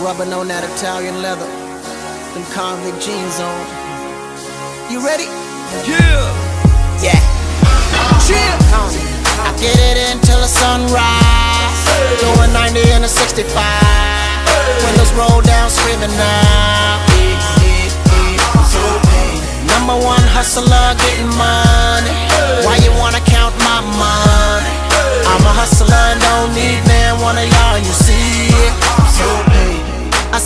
rubbing on that Italian leather, them convict jeans on. You ready? Yeah. Yeah. Chill. I get it until the sunrise. Doing 90 in a 65. Windows roll down, screaming now. Number one hustler, getting money. Why you wanna count my money? I'm a hustler and don't need man one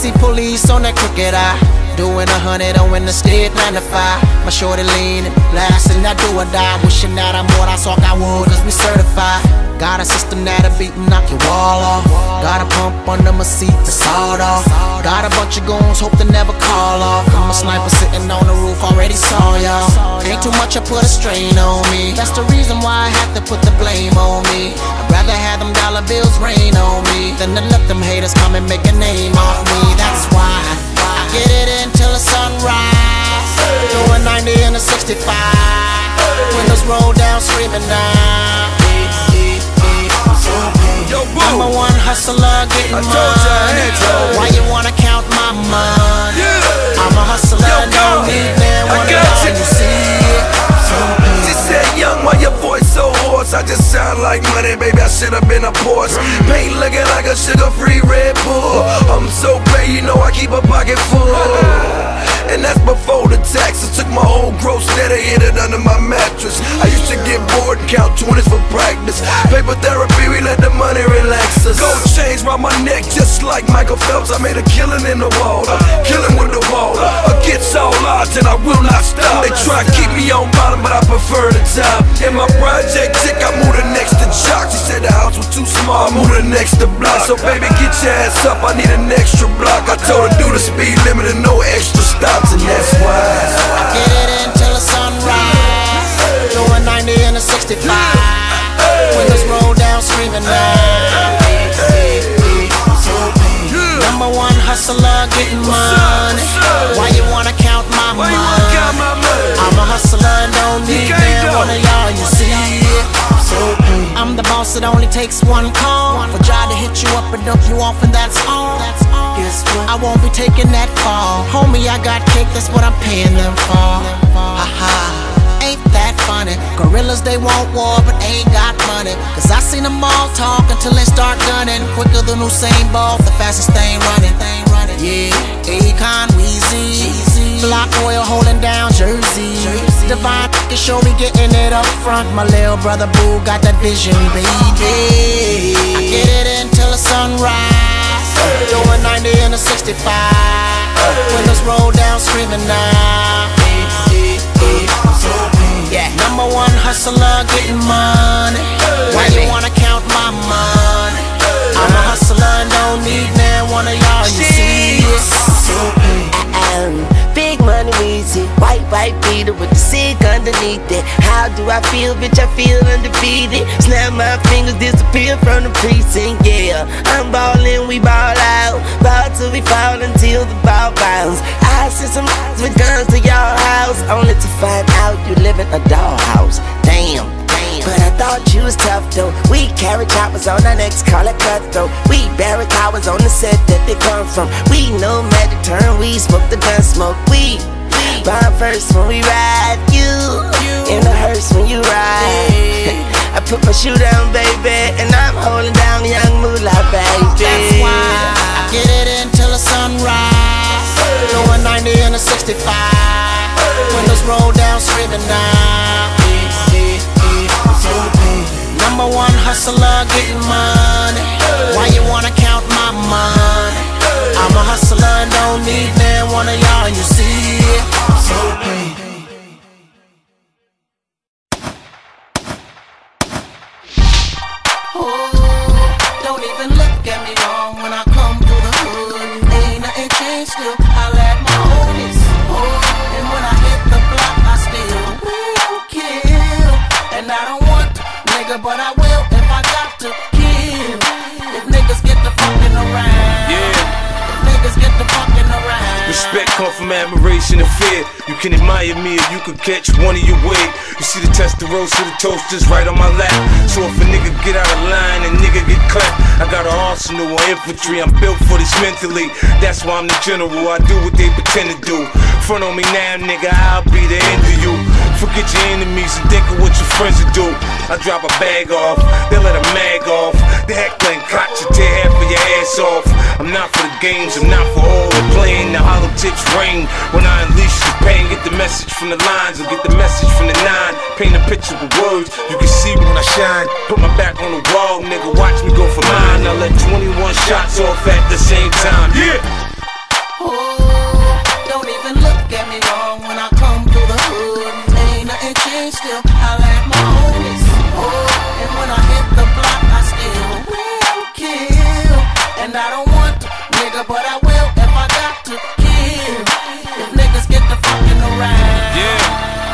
see police on that crooked eye. Doing a hundred on in the state 95. My shorty leaning, blasting that do or die. Wishing that I'm more I saw I would, cause we certified. Got a system that'll beat and knock your wall off. Got a pump under my seat to sawed off. Got a bunch of goons, hope to never call off. I'm a sniper sitting on the roof, already saw y'all. Ain't too much, I put a strain on me. That's the reason why I have to put the blame on me. I'd rather have them dollar bills rain on me than to let them haters come and make a name 65. Windows roll down, screaming. Yo, I'm a one hustler getting I told you I money. Why you wanna count my money? I'm a hustler, no need man. Got you. see it? She said, young, why your voice so hoarse? I just sound like money, baby. I should have been a Porsche. Paint looking like a sugar-free Red Bull. I'm so paid, you know I keep a pocket full. And that's before the taxes took my whole gross net and hid it under my mattress. I used to get bored and count 20s for practice. Paper therapy, we let the money relax us. Gold chains round my neck just like Michael Phelps. I made a killing in the water, killing with the water. Against all odds, and I will not stop. They try to keep me on bottom, but I prefer the top. In my project chick, I moved her next to Jock. She said the house was too small, I moved her next to block. So baby, get your ass up, I need an extra block. I told her do the speed limit and no hustler getting money. Why you wanna count my money? you wanna count my money? I'm a hustler and don't need man one of y'all, you see it? I'm the boss, it only takes one call. For try to hit you up and dump you off and that's all. Guess what? I won't be taking that fall. Homie, I got cake, that's what I'm paying them for. Ain't that funny. Gorillas, they want war, but ain't got money. Cause I seen them all talk until they start gunning. Quicker than Usain Bolt, the fastest thing running. Yeah, Akon, Weezy. Block oil holding down Jersey. Divine can show me getting it up front. My little brother Boo got that vision, baby I get it until the sunrise. Doing 90 in a 65 hustler getting money Why you wanna count my money? I'm a hustler and don't need man one of y'all, you see? Um, big money Weezy, white white beater with the sick underneath it. How do I feel, bitch? I feel undefeated. Snap my fingers, disappear from the precinct. Yeah, I'm ballin', we ball out. Ball till we fall until the ball bounce. I send some with guns to your house, only to find out you live in a dollhouse. We carry choppers on our necks, call it cutthroat. We bury towers on the set that they come from. We know magic turn, we smoke the gun smoke. We bomb first when we ride. You in the hearse when you ride. I put my shoe down, baby, and I'm holding down young moolah, baby. That's why I get it until the sunrise. Doing 90 in a 65. Windows roll down, screaming down. Number one hustler getting money. Why you wanna count my money? I'm a hustler and don't need man one of y'all, from admiration and fear. You can admire me or you could catch one of your wig. You see the testosterone, see the toasters right on my lap. So if a nigga get out of line and nigga get clapped, I got an arsenal or infantry. I'm built for this mentally. That's why I'm the general. I do what they pretend to do. Front on me now, nigga, I'll be the end of you. Forget your enemies and think of what your friends will do. I drop a bag off, they let a mag off. The Heckler Koch you tear half of your ass off. I'm not for the games, I'm not for all the playing. The hollow tips ring when I unleash the pain. Get the message from the lines or get the message from the nine. Paint a picture with words, you can see when I shine. Put my back on the wall, nigga, watch me go for mine. I let 21 shots off at the same time. Yeah! Oh. Nothing still. I like my homies. Oh, and when I hit the block, I still will kill. And I don't want to, nigga, but I will if I got to kill. If niggas get the fucking around. Yeah.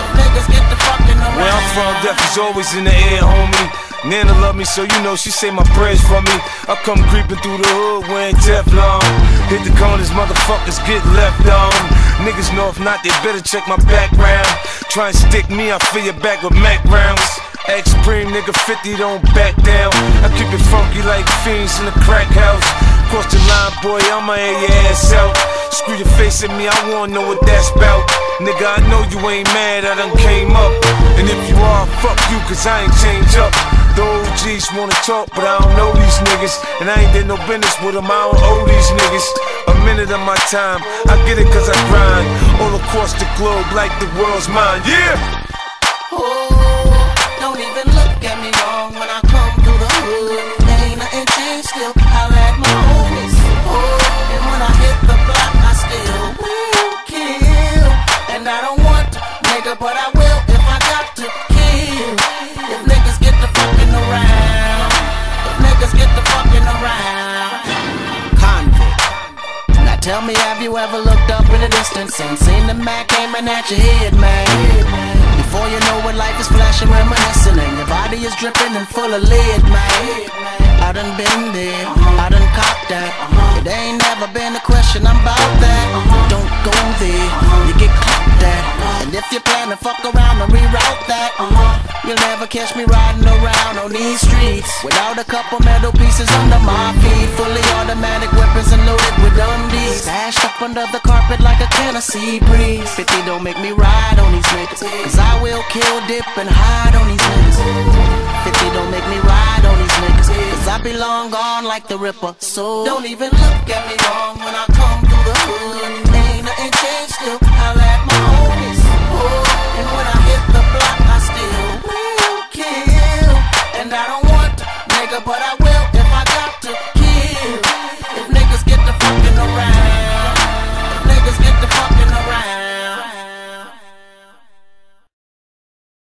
If niggas get the fucking around. Where I'm from, death is always in the air, homie. Nana love me, so you know she say my prayers for me. I come creeping through the hood wearing Teflon. Hit the corners, motherfuckers get left on. Niggas know if not, they better check my background. Try and stick me, I fill your back with Mac rounds. X Supreme nigga 50 don't back down. I keep it funky like fiends in the crack house. Cross the line, boy, I'ma air your ass out. Screw your face at me, I wanna know what that's about. Nigga, I know you ain't mad, I done came up. And if you are, fuck you, cause I ain't change up. The OGs wanna talk, but I don't know these niggas. And I ain't did no business with them, I don't owe these niggas. A minute of my time, I get it cause I grind. All across the globe like the world's mine, yeah! Tell me, have you ever looked up in the distance and seen the Mac aiming at your head, man? Before you know it, life is flashing, reminiscing, and your body is dripping and full of lead, man. I done been there, I done copped that. It ain't never been a question, about that. Don't go there, you get clocked at. And if you plan to fuck around and reroute that, catch me riding around on these streets without a couple metal pieces under my feet. Fully automatic weapons and loaded with undies. Stashed up under the carpet like a Tennessee breeze. 50 don't make me ride on these niggas. Cause I will kill, dip, and hide on these niggas. 50 don't make me ride on these niggas. Cause I be long gone like the Ripper. So don't even look at me wrong when I come through the hood. Ain't nothing changed still. I my